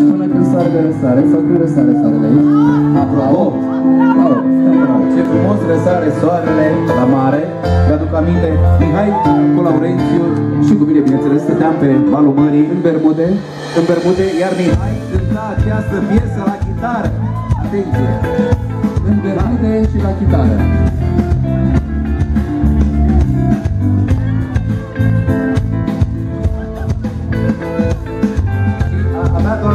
Până când soare de răsare sau când răsare soarele aici? Bravo! Bravo! Bravo! Ce frumos răsare soarele la mare. Mi-aduc aminte, Mihai cu Laurențiu și cu mine, bineînțeles, stăteam pe malul mării în Bermude, în Bermude, iar Mihai cânta această piesă la chitară. Atenție! În Bermude și la chitară. Și a- avea doar